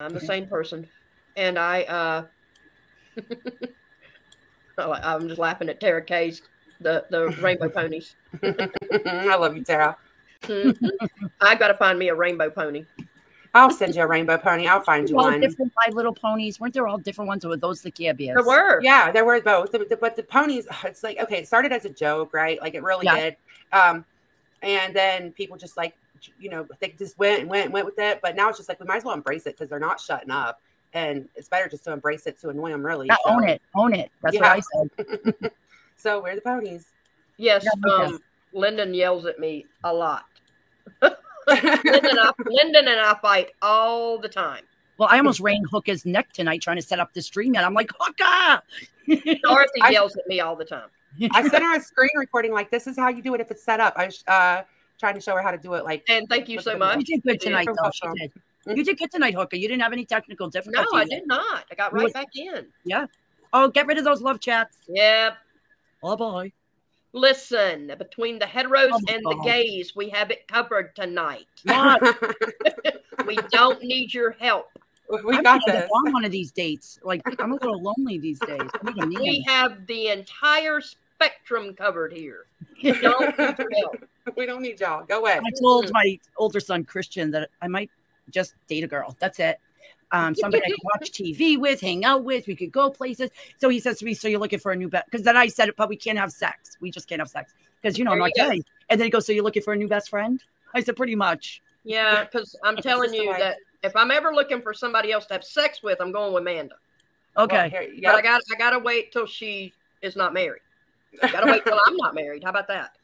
I'm the same person, and I uh, I'm just laughing at Tara Kay's the the rainbow ponies. I love you, Tara. I got to find me a rainbow pony. I'll send you a rainbow pony. I'll find you all one. different My Little Ponies. Weren't there all different ones, or were those the Care There were. Yeah, there were both. The- the- but the ponies, it's like okay, it started as a joke, right? Like it really Yeah. did. Um, and then people just like you know they just went and went and went with it. But now it's just like we might as well embrace it because they're not shutting up, and it's better just to embrace it to annoy them really. So, own it, own it. That's Yeah. what I said. So we're the ponies. Yes. Yeah. Um, Lyndon yells at me a lot. Lyndon, and I, Lyndon and I fight all the time. Well, I almost ran Hooker's neck tonight trying to set up the stream, and I'm like, Hooker. Dorothy I- yells at me all the time. I sent her a screen recording like this is how you do it if it's set up. I uh, trying to show her how to do it like And thank you so much. you much. did good tonight, From though. She Hooker. did. You did good tonight, Hooker. You didn't have any technical difficulties. No. I did not. I got right was- back in. Yeah. Oh, get rid of those love chats. Yep. Oh boy. Listen, between the heteros Oh, and the gays, we have it covered tonight. We don't need your help. we I'm got gonna this. go on one of these dates. Like I'm a little lonely these days. I need a man. We have the entire spectrum covered here. We don't need. We don't need y'all. Go away. I told my older son Christian that I might just date a girl. That's it. Um, somebody I could watch TV with, hang out with. We could go places. So he says to me, "So you're looking for a new best?" Because then I said it, but we can't have sex. We just can't have sex because you know I'm There not you go. gay. And then he goes, "So you're looking for a new best friend?" I said, "Pretty much." Yeah, because I'm It's telling you way- that if I'm ever looking for somebody else to have sex with, I'm going with Amanda. Okay. Well, here, But I got I gotta wait till she is not married. Gotta wait till I'm not married. How about that?